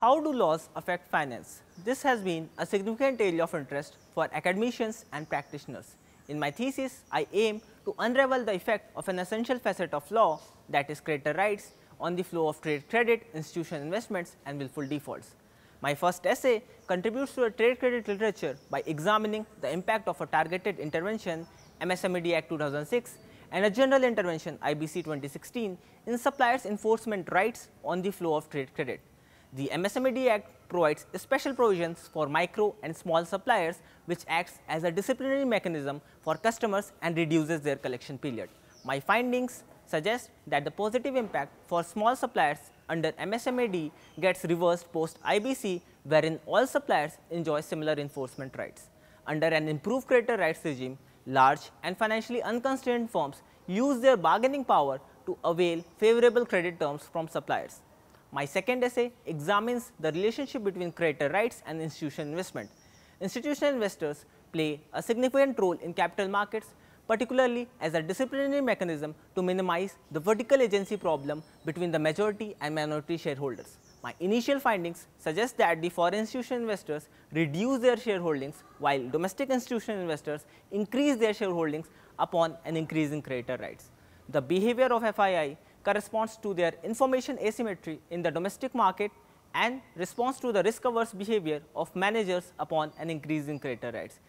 How do laws affect finance? This has been a significant area of interest for academicians and practitioners. In my thesis, I aim to unravel the effect of an essential facet of law that is creditor rights on the flow of trade credit, institutional investments and willful defaults. My first essay contributes to a trade credit literature by examining the impact of a targeted intervention MSMED Act 2006 and a general intervention IBC 2016 in suppliers enforcement rights on the flow of trade credit. The MSMED Act provides special provisions for micro and small suppliers which acts as a disciplinary mechanism for customers and reduces their collection period. My findings suggest that the positive impact for small suppliers under MSMED gets reversed post IBC wherein all suppliers enjoy similar enforcement rights. Under an improved creditor rights regime, large and financially unconstrained firms use their bargaining power to avail favorable credit terms from suppliers. My second essay examines the relationship between creditor rights and institutional investment. Institutional investors play a significant role in capital markets, particularly as a disciplinary mechanism to minimize the vertical agency problem between the majority and minority shareholders. My initial findings suggest that the foreign institutional investors reduce their shareholdings while domestic institutional investors increase their shareholdings upon an increase in creditor rights. The behavior of FII corresponds to their information asymmetry in the domestic market and responds to the risk averse behavior of managers upon an increase in creditor rights.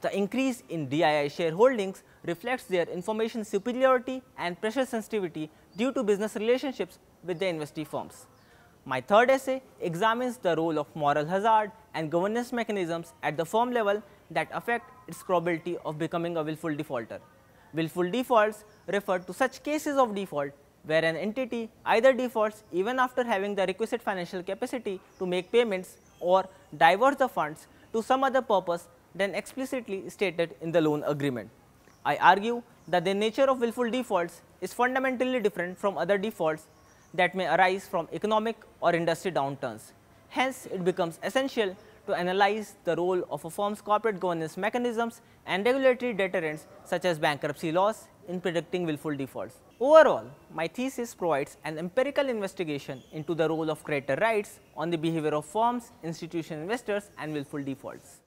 The increase in DII shareholdings reflects their information superiority and pressure sensitivity due to business relationships with the investee firms. My third essay examines the role of moral hazard and governance mechanisms at the firm level that affect its probability of becoming a willful defaulter. Willful defaults refer to such cases of default where an entity either defaults even after having the requisite financial capacity to make payments or diverts the funds to some other purpose than explicitly stated in the loan agreement. I argue that the nature of willful defaults is fundamentally different from other defaults that may arise from economic or industry downturns. Hence, it becomes essential to analyze the role of a firm's corporate governance mechanisms and regulatory deterrents such as bankruptcy laws in predicting willful defaults. Overall, my thesis provides an empirical investigation into the role of creditor rights on the behavior of firms, institutional investors and willful defaults.